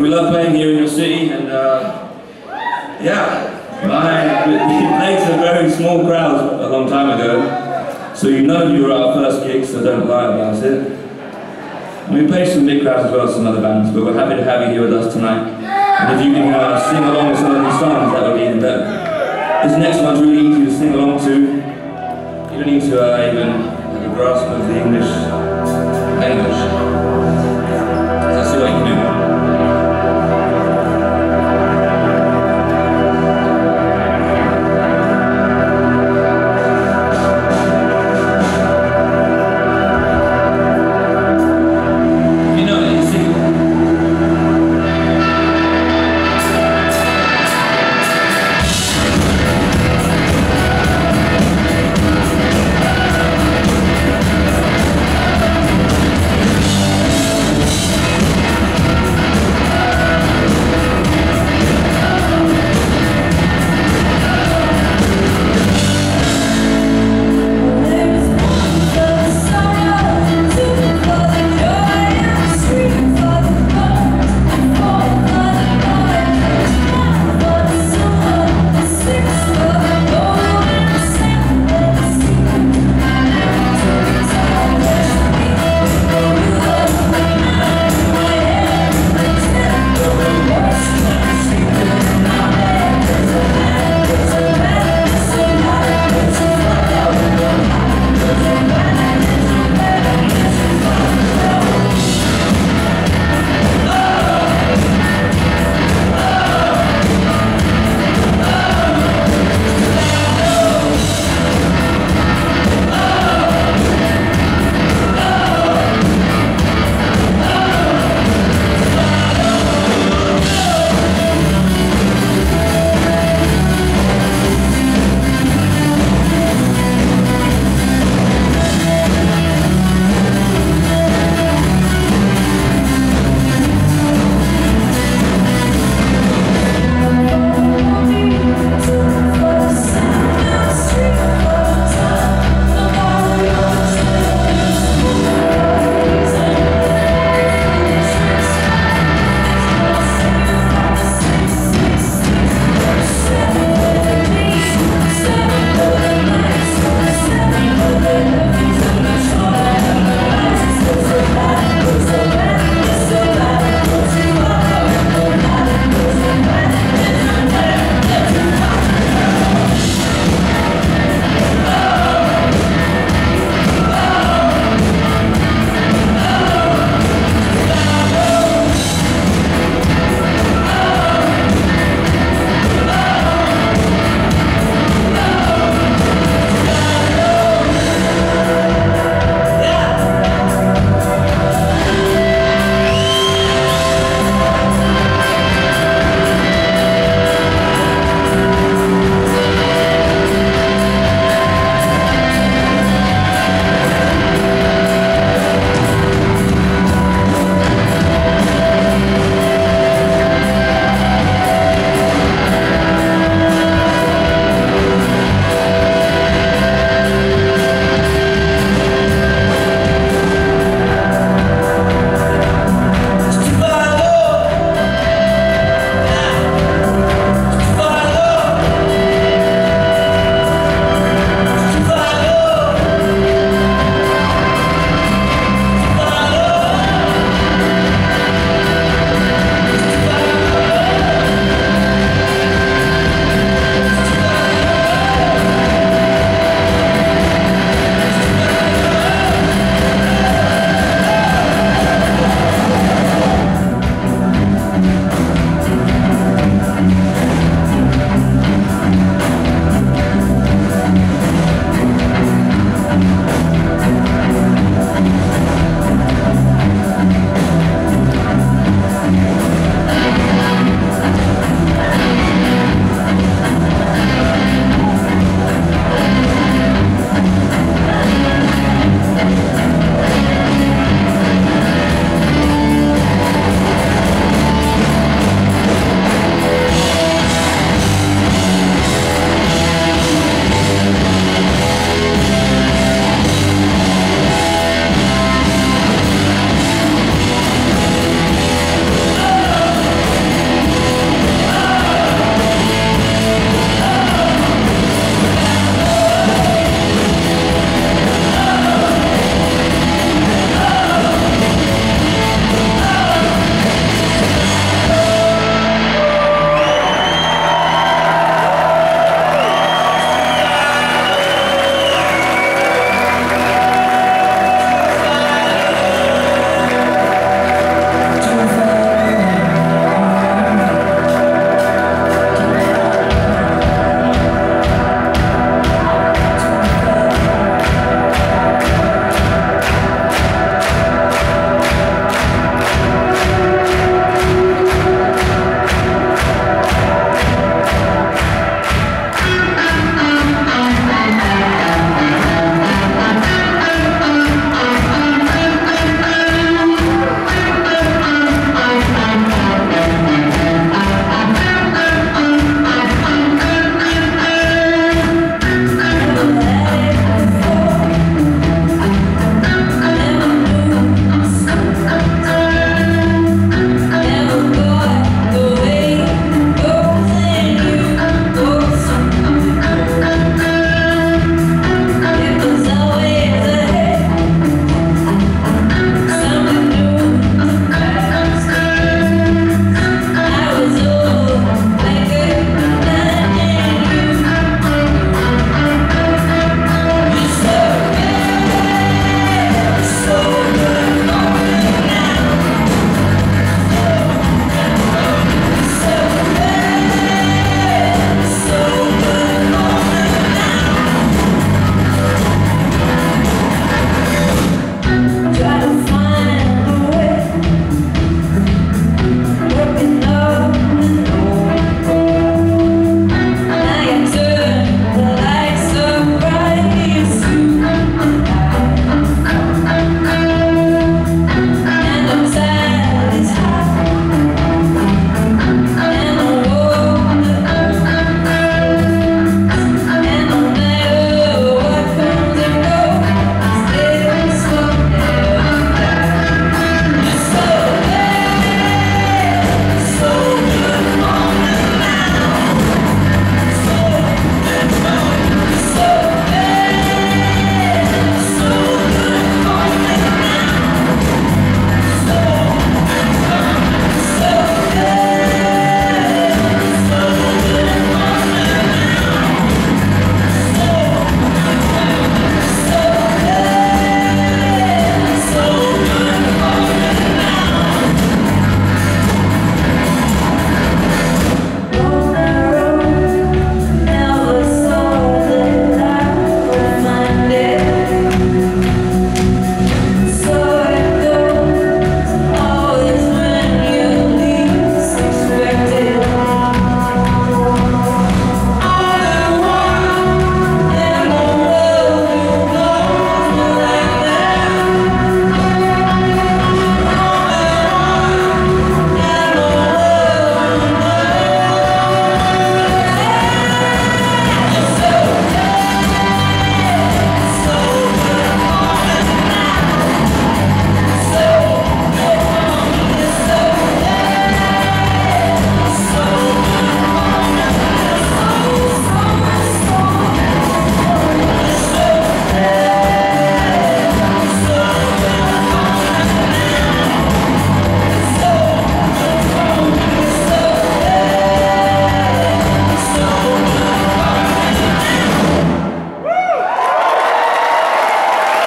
We love playing here in your city, and uh, yeah, my, we played to very small crowds a long time ago, so you know you were our first gig, so don't lie about it. And we played some big crowds as well as some other bands, but we're happy to have you here with us tonight. And if you can uh, sing